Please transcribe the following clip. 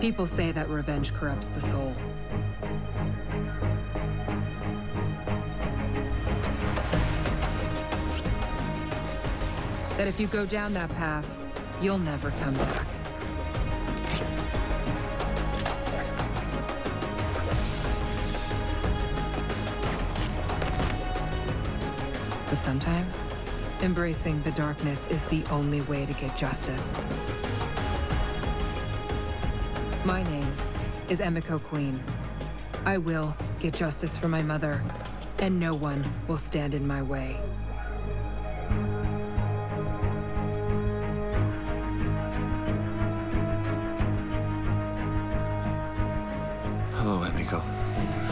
People say that revenge corrupts the soul. That if you go down that path, you'll never come back. But sometimes, embracing the darkness is the only way to get justice. My name is Emiko Queen. I will get justice for my mother, and no one will stand in my way. Hello, Emiko.